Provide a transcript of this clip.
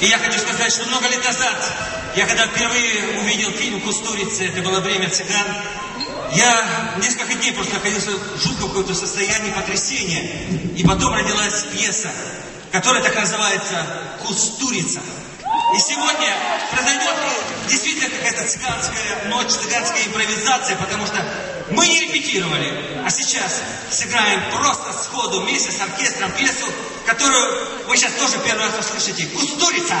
И я хочу сказать, что много лет назад, я когда впервые увидел фильм «Кустурица», это было время цыган, я несколько дней просто находился в жутком каком-то состоянии потрясения. И потом родилась пьеса, которая так называется «Кустурица». И сегодня произойдет действительно какая-то цыганская ночь, цыганская импровизация, потому что мы не репетировали, а сейчас сыграем просто сходу вместе с оркестром пьесу, которую вы сейчас тоже первый раз услышите. «Кустурица».